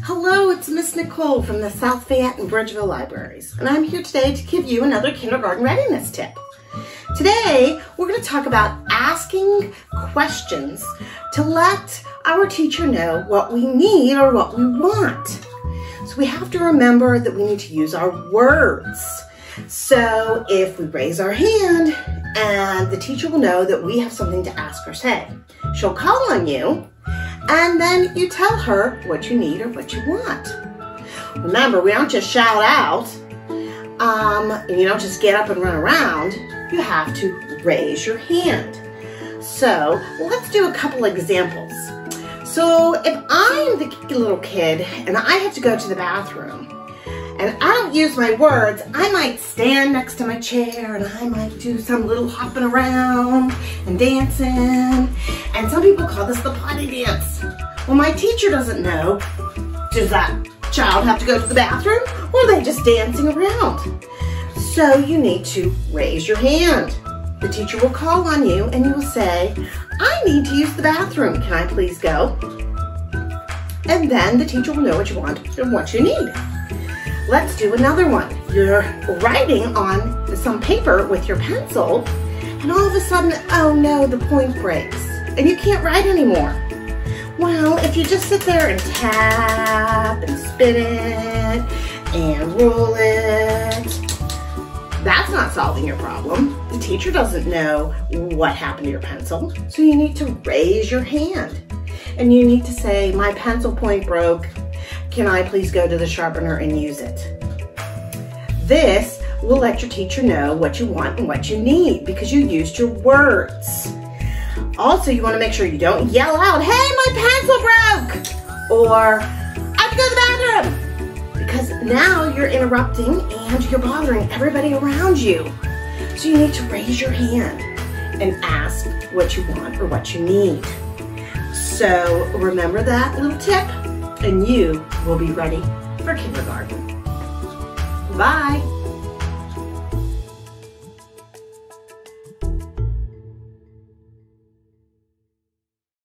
Hello, it's Miss Nicole from the South Fayette and Bridgeville Libraries, and I'm here today to give you another kindergarten readiness tip. Today, we're going to talk about asking questions to let our teacher know what we need or what we want. So we have to remember that we need to use our words. So if we raise our hand and the teacher will know that we have something to ask or say, she'll call on you and then you tell her what you need or what you want. Remember, we don't just shout out, um, and you don't just get up and run around. You have to raise your hand. So let's do a couple examples. So if I'm the little kid and I have to go to the bathroom, and I don't use my words, I might stand next to my chair and I might do some little hopping around and dancing. And some people call this the potty dance. Well, my teacher doesn't know. Does that child have to go to the bathroom or are they just dancing around? So you need to raise your hand. The teacher will call on you and you will say, I need to use the bathroom. Can I please go? And then the teacher will know what you want and what you need. Let's do another one. You're writing on some paper with your pencil and all of a sudden, oh no, the point breaks and you can't write anymore. Well, if you just sit there and tap and spin it and roll it, that's not solving your problem. The teacher doesn't know what happened to your pencil, so you need to raise your hand. And you need to say, my pencil point broke, can I please go to the sharpener and use it? This will let your teacher know what you want and what you need because you used your words. Also, you want to make sure you don't yell out, hey, my pencil broke! Or, I have to go to the bathroom! Because now you're interrupting and you're bothering everybody around you. So you need to raise your hand and ask what you want or what you need. So remember that little tip? And you will be ready for kindergarten. Bye.